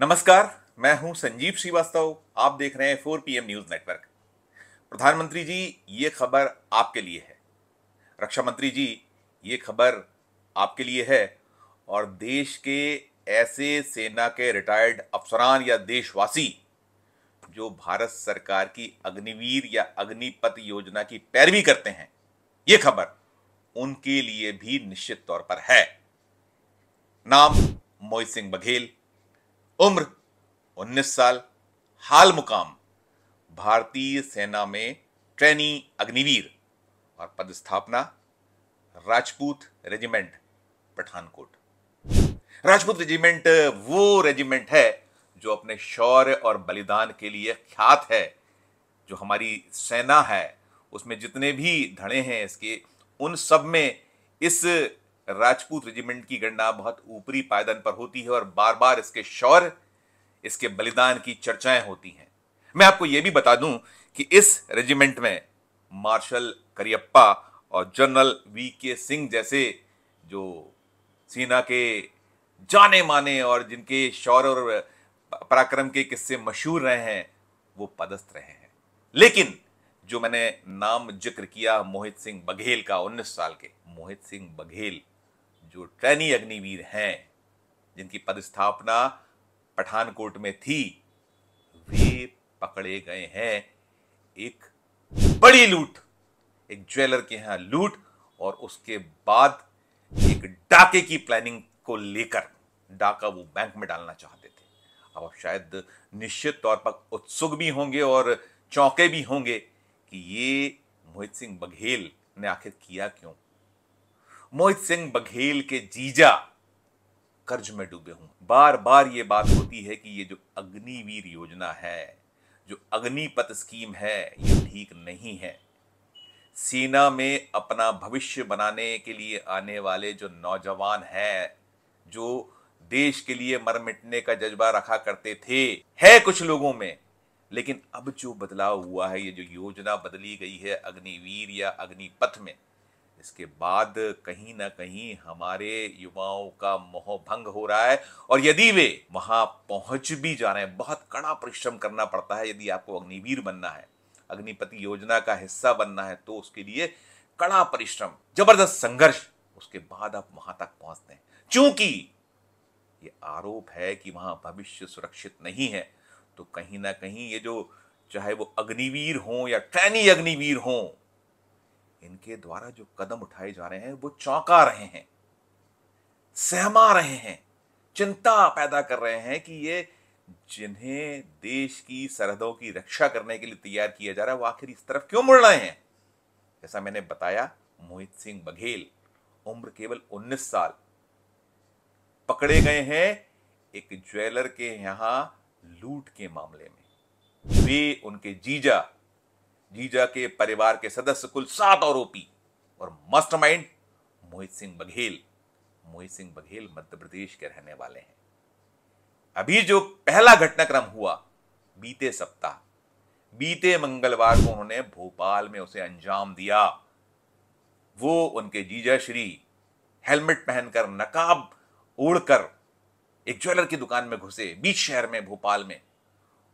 नमस्कार, मैं हूँ संजीव श्रीवास्तव, आप देख रहे हैं 4 पीएम न्यूज़ नेटवर्क। प्रधानमंत्री जी, ये खबर आपके लिए है। रक्षा मंत्री जी, ये खबर आपके लिए है और देश के ऐसे सेना के रिटायर्ड अफसरान या देशवासी जो भारत सरकार की अग्निवीर या अग्निपथ योजना की पैरवी करते हैं, ये खबर उनके लिए भी निश्चित तौर पर है। नाम मोहित सिंह बघेल उम्र 19 साल, हाल मुकाम, भारतीय सेना में ट्रेनी अग्निवीर और पदस्थापना राजपूत रेजिमेंट, पठानकोट। राजपूत रेजिमेंट वो रेजिमेंट है जो अपने शौर्य और बलिदान के लिए ख्यात है, जो हमारी सेना है। उसमें जितने भी धड़े हैं इसके, उन सब में इस राजपूत रेजिमेंट की गणना बहुत ऊपरी पायदान पर होती है और बार बार इसके शौर्य, इसके बलिदान की चर्चाएँ होती हैं। मैं आपको यह भी बता दूँ कि इस रेजिमेंट में मार्शल करियप्पा और जनरल वी के सिंह जैसे जो सेना के जाने माने और जिनके शौर्य और पराक्रम के किस्से मशहूर रहे हैं, वो पदस्थ रहे हैं। लेकिन जो मैंने नाम ज़िक्र किया मोहित सिंह बघेल का 19 साल के, मोहित सिंह बघेल जो ट्रेनी अग्निवीर हैं, जिनकी पदस्थापना पठानकोट में थी, वे पकड़े गए हैं। एक बड़ी लूट, एक ज्वेलर के यहाँ लूट और उसके बाद एक डाके की प्लानिंग को लेकर डाका वो बैंक में डालना चाहते थे। अब आप शायद निश्चित तौर पर उत्सुक भी होंगे और चौंके भी होंगे कि ये मोहित सिंह बघेल ने आखिर किया क्यों? मोहित सिंह बघेल के जीजा कर्ज में डूबे हूँ। बार बार ये बात होती है कि ये जो अग्निवीर योजना है, जो अग्निपथ स्कीम है, ये ठीक नहीं है। सेना में अपना भविष्य बनाने के लिए आने वाले जो नौजवान हैं, जो देश के लिए मर मिटने का जज्बा रखा करते थे, है कुछ लोगों में। लेकिन अब जो बदलाव हुआ है, ये जो योजना बदली गई है अग्निवीर या अग्निपथ में इसके बाद कहीं ना कहीं हमारे युवाओं का मोह भंग हो रहा है और यदि वे वहाँ पहुँच भी जा रहे हैं, बहुत कड़ा परिश्रम करना पड़ता है यदि आपको अग्निवीर बनना है, अग्निपति योजना का हिस्सा बनना है तो उसके लिए कड़ा परिश्रम, ज़बरदस्त संघर्ष, उसके बाद आप वहाँ तक पहुँचते हैं। क्योंकि ये आरोप है कि वहाँ भविष्य सुरक्षित नहीं है तो कहीं ना कहीं ये जो चाहे वो अग्निवीर हो या ट्रेनी अग्निवीर हो इनके द्वारा जो कदम उठाए जा रहे हैं, वो चौंका रहे हैं, सहमा रहे हैं, चिंता पैदा कर रहे हैं कि ये जिन्हें देश की सरहदों की रक्षा करने के लिए तैयार किया जा रहा है, वो आखिर इस तरफ़ क्यों मुड़ रहे हैं? जैसा मैंने बताया, मोहित सिंह बघेल, उम्र केवल 19 साल, पकड़े गए हैं एक ज्वेलर के यहाँ लूट के मामले में। वे उनके जीजा जीजा के परिवार के सदस्य कुल सात आरोपी और मास्टरमाइंड मोहित सिंह बघेल। मोहित सिंह बघेल मध्य प्रदेश के रहने वाले हैं। अभी जो पहला घटनाक्रम हुआ, बीते सप्ताह, बीते मंगलवार को उन्होंने भोपाल में उसे अंजाम दिया। वो उनके जीजा श्री हेलमेट पहनकर नकाब ओढ़कर एक ज्वेलर की दुकान में घुसे, बीच शहर में, भोपाल में,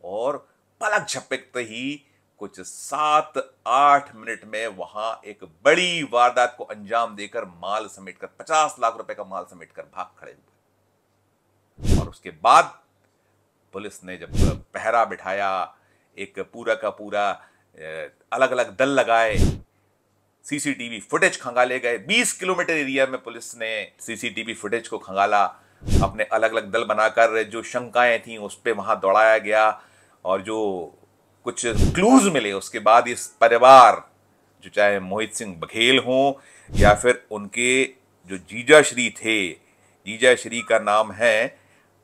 और पलक झपकते ही कुछ सात आठ मिनट में वहाँ एक बड़ी वारदात को अंजाम देकर माल समेटकर, पचास लाख रुपए का माल समेटकर भाग खड़े हुए। और उसके बाद पुलिस ने जब पहरा बिठाया, एक पूरा का पूरा अलग अलग दल लगाए, सीसीटीवी फुटेज खंगाले गए। 20 किलोमीटर एरिया में पुलिस ने सीसीटीवी फुटेज को खंगाला, अपने अलग अलग दल बनाकर जो शंकाएँ थी उस पर वहाँ दौड़ाया गया और जो कुछ क्लूज मिले, उसके बाद इस परिवार, जो चाहे मोहित सिंह बघेल हो, या फिर उनके जो जीजा श्री थे जीजा श्री का नाम है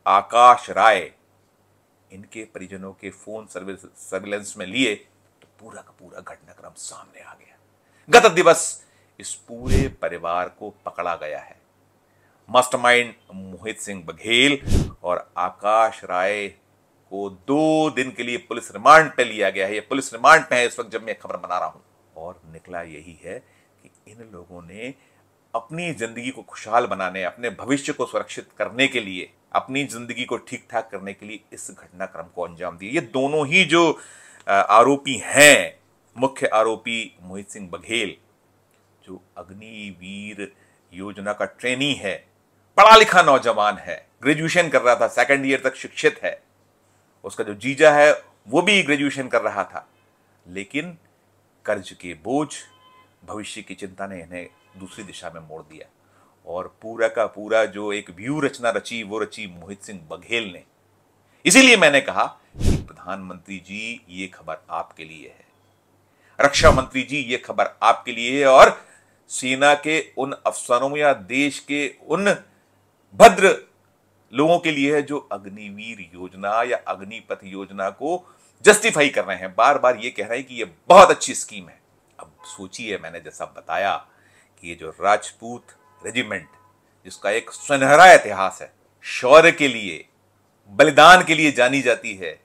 आकाश राय। इनके परिजनों के फ़ोन सर्विस सर्विलेंस में लिए तो पूरा का पूरा घटनाक्रम सामने आ गया। गत दिवस इस पूरे परिवार को पकड़ा गया है। मास्टरमाइंड मोहित सिंह बघेल और आकाश राय को दो दिन के लिए पुलिस रिमांड पे लिया गया है। ये पुलिस रिमांड पे है इस वक्त जब मैं खबर बना रहा हूँ। और निकला यही है कि इन लोगों ने अपनी ज़िंदगी को खुशहाल बनाने, अपने भविष्य को सुरक्षित करने के लिए, अपनी ज़िंदगी को ठीक ठाक करने के लिए इस घटनाक्रम को अंजाम दिया। ये दोनों ही जो आरोपी हैं, मुख्य आरोपी मोहित सिंह बघेल, जो अग्निवीर योजना का ट्रेनी है पढ़ा लिखा नौजवान है, ग्रेजुएशन कर रहा था सेकंड ईयर तक शिक्षित है उसका जो जीजा है, वो भी ग्रेजुएशन कर रहा था। लेकिन कर्ज के बोझ, भविष्य की चिंता ने इन्हें दूसरी दिशा में मोड़ दिया। और पूरा का पूरा जो एक व्यू रचना रची, वो रची मोहित सिंह बघेल ने। इसीलिए मैंने कहा कि प्रधानमंत्री जी, ये खबर आपके लिए है। रक्षा मंत्री जी, ये खबर आपके लिए है और सेना के उन अफसरों या देश के उन भद्र लोगों के लिए है जो अग्निवीर योजना या अग्निपथ योजना को जस्टिफाई कर रहे हैं। बार बार ये कह रहे हैं कि ये बहुत अच्छी स्कीम है। अब सोचिए, मैंने जैसा बताया कि ये जो राजपूत रेजिमेंट जिसका एक सुनहरा इतिहास है। शौर्य के लिए, बलिदान के लिए जानी जाती है।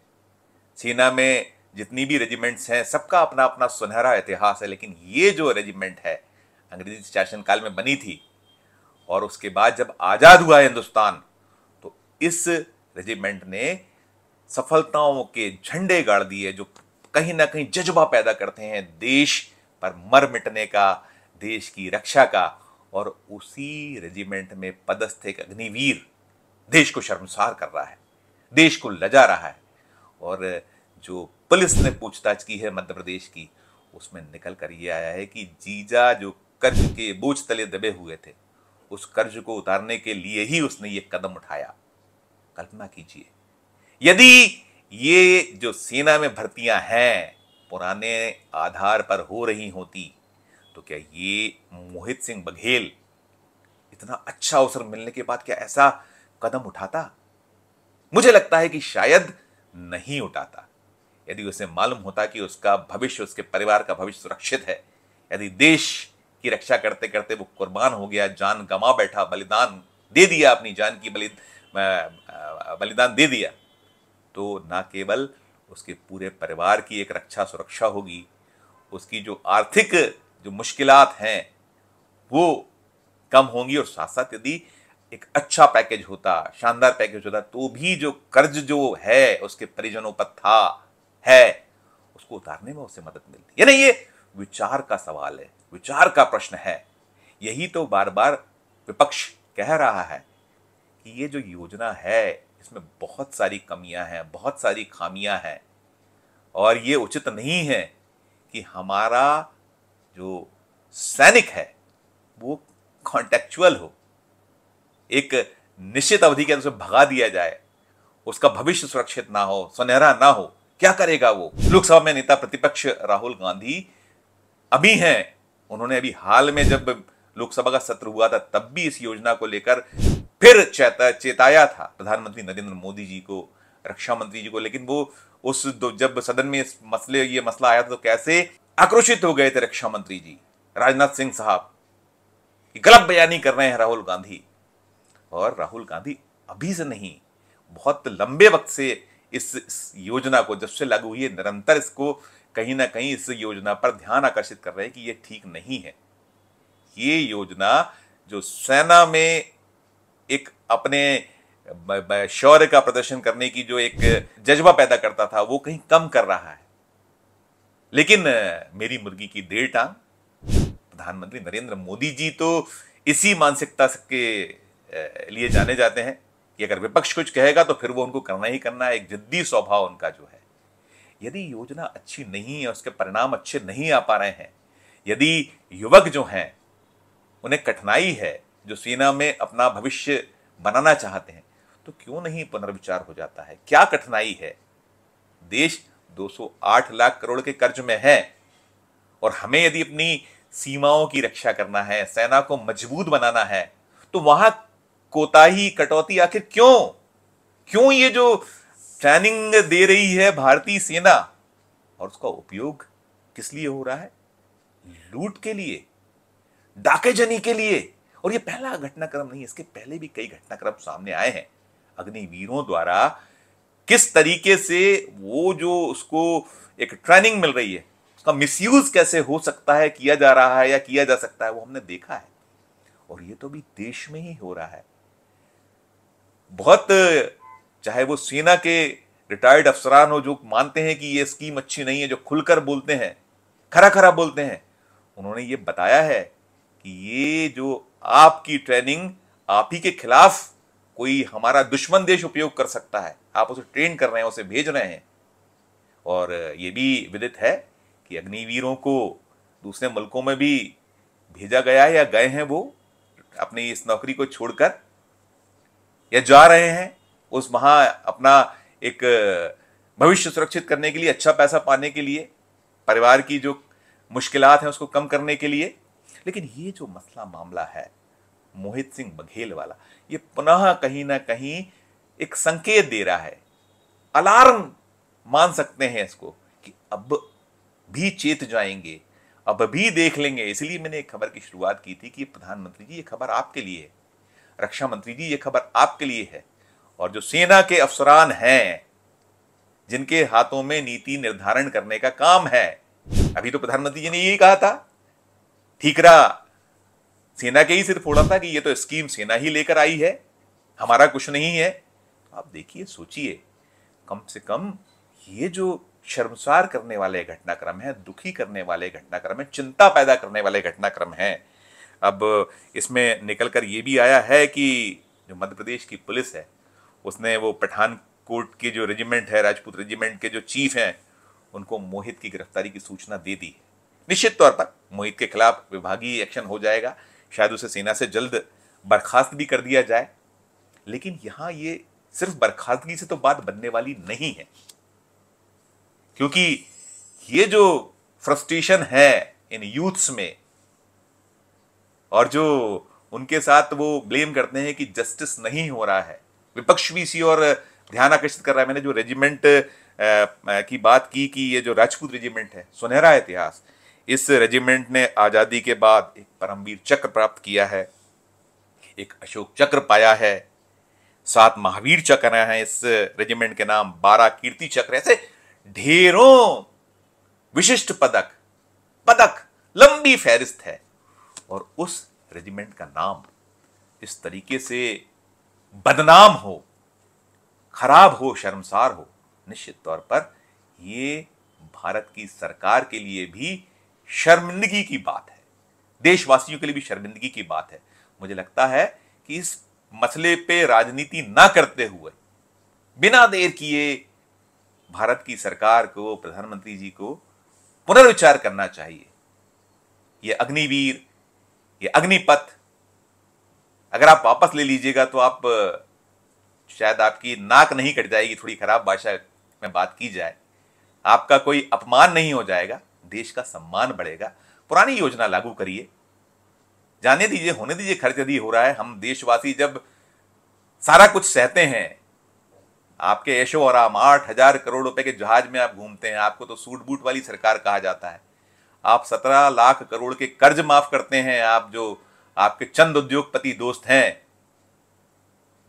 सेना में जितनी भी रेजिमेंट्स हैं, सबका अपना अपना सुनहरा इतिहास है, लेकिन ये जो रेजिमेंट है, अंग्रेज़ी शासनकाल में बनी थी, और उसके बाद जब आज़ाद हुआ है हिंदुस्तान इस रेजिमेंट ने सफलताओं के झंडे गाड़ दिए जो कहीं ना कहीं जज्बा पैदा करते हैं देश पर मर मिटने का, देश की रक्षा का। और उसी रेजिमेंट में पदस्थ एक अग्निवीर देश को शर्मसार कर रहा है, देश को लजा रहा है। और जो पुलिस ने पूछताछ की है मध्य प्रदेश की, उसमें निकल कर ये आया है कि जीजा जो कर्ज के बोझ तले दबे हुए थे, उस कर्ज को उतारने के लिए ही उसने ये कदम उठाया। कल्पना कीजिए। यदि ये जो सेना में भर्तियाँ हैं, पुराने आधार पर हो रही होती तो क्या ये मोहित सिंह बघेल इतना अच्छा अवसर मिलने के बाद क्या ऐसा कदम उठाता? मुझे लगता है कि शायद नहीं उठाता। यदि उसे मालूम होता कि उसका भविष्य, उसके परिवार का भविष्य सुरक्षित है, यदि देश की रक्षा करते करते वो कुर्बान हो गया, जान गंवा बैठा, बलिदान दे दिया अपनी जान की, बलि बलिदान दे दिया तो ना केवल उसके पूरे परिवार की एक रक्षा सुरक्षा होगी, उसकी जो आर्थिक जो मुश्किलात हैं, वो कम होंगी और साथ साथ यदि एक अच्छा पैकेज होता, शानदार पैकेज होता तो भी जो कर्ज जो है, उसके परिजनों पर था, है, उसको उतारने में उसे मदद मिलती यानी ये विचार का सवाल है, विचार का प्रश्न है। यही तो बार बार विपक्ष कह रहा है। कि ये जो योजना है, इसमें बहुत सारी कमियाँ हैं, बहुत सारी खामियाँ हैं। और ये उचित नहीं है कि हमारा जो सैनिक है, वो कॉन्टेक्चुअल हो। एक निश्चित अवधि के अंदर भगा दिया जाए। उसका भविष्य सुरक्षित ना हो, सुनहरा ना हो, क्या करेगा वो? लोकसभा में नेता प्रतिपक्ष राहुल गांधी अभी हैं। उन्होंने अभी हाल में जब लोकसभा का सत्र हुआ था, तब भी इस योजना को लेकर फिर चेता चेताया था प्रधानमंत्री नरेंद्र मोदी जी को रक्षा मंत्री जी को लेकिन वो उस जब सदन में इस मसले ये मसला आया था तो कैसे आक्रोशित हो गए थे रक्षा मंत्री जी? राजनाथ सिंह साहब गलत बयानी कर रहे हैं राहुल गांधी। और राहुल गांधी अभी से नहीं बहुत लंबे वक्त से इस, इस योजना को जब से लागू हुई है निरंतर इसको कहीं ना कहीं इस योजना पर ध्यान आकर्षित कर रहे हैं कि ये ठीक नहीं है। ये योजना जो सेना में एक अपने शौर्य का प्रदर्शन करने की जो एक जज्बा पैदा करता था, वो कहीं कम कर रहा है। लेकिन, मेरी मुर्गी की देर टांग। प्रधानमंत्री नरेंद्र मोदी जी तो इसी मानसिकता के लिए जाने जाते हैं कि अगर विपक्ष कुछ कहेगा तो फिर वो उनको करना ही करना है। एक जिद्दी स्वभाव उनका जो है। यदि योजना अच्छी नहीं है उसके परिणाम अच्छे नहीं आ पा रहे हैं, यदि युवक जो हैं, उन्हें कठिनाई है जो सेना में अपना भविष्य बनाना चाहते हैं तो क्यों नहीं पुनर्विचार हो जाता है? क्या कठिनाई है? देश 208 लाख करोड़ के कर्ज में है, और हमें यदि अपनी सीमाओं की रक्षा करना है, सेना को मज़बूत बनाना है तो वहाँ कोताही कटौती आखिर क्यों? क्यों ये जो ट्रेनिंग दे रही है भारतीय सेना, और उसका उपयोग किस लिए हो रहा है? लूट के लिए, डाकेजनी के लिए और ये पहला घटनाक्रम नहीं, इसके पहले भी कई घटनाक्रम सामने आए हैं। अग्निवीरों द्वारा किस तरीके से वो जो उसको एक ट्रेनिंग मिल रही है, उसका मिसयूज कैसे हो सकता है, किया जा रहा है या किया जा सकता है, वो हमने देखा है। और ये तो भी देश में ही हो रहा है। बहुत, चाहे वो सेना के रिटायर्ड अफसरान हो, जो मानते हैं कि ये स्कीम अच्छी नहीं है, जो खुलकर बोलते हैं खरा खरा बोलते हैं, उन्होंने ये बताया है कि ये जो आपकी ट्रेनिंग आप ही के खिलाफ कोई हमारा दुश्मन देश उपयोग कर सकता है। आप उसे ट्रेन कर रहे हैं, उसे भेज रहे हैं। और ये भी विदित है कि अग्निवीरों को दूसरे मुल्कों में भी भेजा गया है या गए हैं वो, अपनी इस नौकरी को छोड़कर, या जा रहे हैं, उस वहाँ अपना एक भविष्य सुरक्षित करने के लिए अच्छा पैसा पाने के लिए, परिवार की जो मुश्किलात हैं उसको कम करने के लिए लेकिन ये जो मसला मामला है, मोहित सिंह बघेल वाला, ये पुनः कहीं ना कहीं एक संकेत दे रहा है। अलार्म मान सकते हैं इसको कि अब भी चेत जाएँगे, अब भी देख लेंगे। इसलिए मैंने एक खबर की शुरुआत की थी कि प्रधानमंत्री जी, ये खबर आपके लिए है। रक्षा मंत्री जी, ये खबर आपके लिए है। और जो सेना के अफसरान हैं, जिनके हाथों में नीति निर्धारण करने का काम है, अभी तो प्रधानमंत्री जी ने यही कहा था। ठीकरा सेना के ही सिर्फ़ फोड़ा था कि ये तो स्कीम सेना ही लेकर आई है। हमारा कुछ नहीं है। आप देखिए, सोचिए, कम से कम ये जो शर्मसार करने वाले घटनाक्रम है, दुखी करने वाले घटनाक्रम है, चिंता पैदा करने वाले घटनाक्रम है। अब इसमें निकल कर ये भी आया है कि जो मध्य प्रदेश की पुलिस है, उसने वो पठानकोट के जो रेजिमेंट है, राजपूत रेजिमेंट के जो चीफ हैं, उनको मोहित की गिरफ्तारी की सूचना दे दी है। निश्चित तौर पर मोहित के खिलाफ विभागीय एक्शन हो जाएगा। शायद उसे सेना से जल्द बर्खास्त भी कर दिया जाए। लेकिन यहाँ ये सिर्फ़ बर्खास्तगी से तो बात बनने वाली नहीं है। क्योंकि ये जो फ्रस्ट्रेशन है इन यूथ्स में, और जो उनके साथ वो ब्लेम करते हैं कि जस्टिस नहीं हो रहा है, विपक्ष भी इसी और ध्यान आकर्षित कर रहा है। मैंने जो रेजिमेंट की बात की कि ये जो राजपूत रेजिमेंट है, सुनहरा इतिहास इस रेजिमेंट ने आज़ादी के बाद एक परमवीर चक्र प्राप्त किया है। एक अशोक चक्र पाया है। सात महावीर चक्र हैं इस रेजिमेंट के नाम। बारह कीर्ति चक्र, ऐसे ढेरों विशिष्ट पदक पदक, लंबी फहरिस्त है। और उस रेजिमेंट का नाम इस तरीके से बदनाम हो, खराब हो, शर्मसार हो, निश्चित तौर पर ये भारत की सरकार के लिए भी शर्मिंदगी की बात है। देशवासियों के लिए भी शर्मिंदगी की बात है। मुझे लगता है कि इस मसले पे राजनीति ना करते हुए, बिना देर किए भारत की सरकार को, प्रधानमंत्री जी को पुनर्विचार करना चाहिए। ये अग्निवीर, ये अग्निपथ, अगर आप वापस ले लीजिएगा तो आप, शायद आपकी नाक नहीं कट जाएगी, थोड़ी खराब भाषा में बात की जाए। आपका कोई अपमान नहीं हो जाएगा। देश का सम्मान बढ़ेगा। पुरानी योजना लागू करिए। जाने दीजिए, होने दीजिए, खर्च यदि हो रहा है, हम देशवासी जब सारा कुछ सहते हैं, आपके ऐशो और आम आठ हज़ार करोड़ रुपए के जहाज़ में आप घूमते हैं, आपको तो सूट बूट वाली सरकार कहा जाता है। आप सत्रह लाख करोड़ के कर्ज माफ़ करते हैं, आप जो आपके चंद उद्योगपति दोस्त हैं,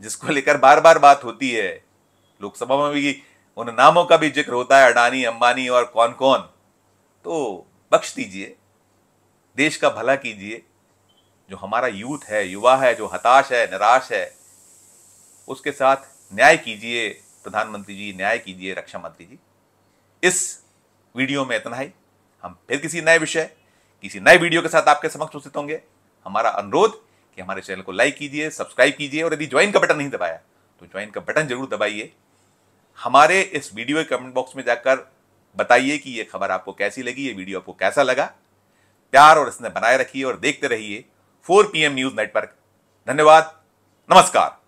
जिसको लेकर बार बार बात होती है। लोकसभा में भी उन नामों का भी ज़िक्र होता है, अडानी, अंबानी और कौन कौन तो बख्श दीजिए, देश का भला कीजिए। जो हमारा यूथ है, युवा है, जो हताश है, निराश है, उसके साथ न्याय कीजिए, प्रधानमंत्री जी, न्याय कीजिए, रक्षा मंत्री जी। इस वीडियो में इतना ही। हम फिर किसी नए विषय, किसी नए वीडियो के साथ आपके समक्ष उपस्थित होंगे। हमारा अनुरोध कि हमारे चैनल को लाइक कीजिए, सब्सक्राइब कीजिए और यदि ज्वाइन का बटन नहीं दबाया तो ज्वाइन का बटन ज़रूर दबाइए। हमारे इस वीडियो के कमेंट बॉक्स में जाकर बताइए कि यह खबर आपको कैसी लगी, ये वीडियो आपको कैसा लगा? प्यार और इसने बनाए रखिए और देखते रहिए, फोर पीएम न्यूज़ नेटवर्क। धन्यवाद, नमस्कार।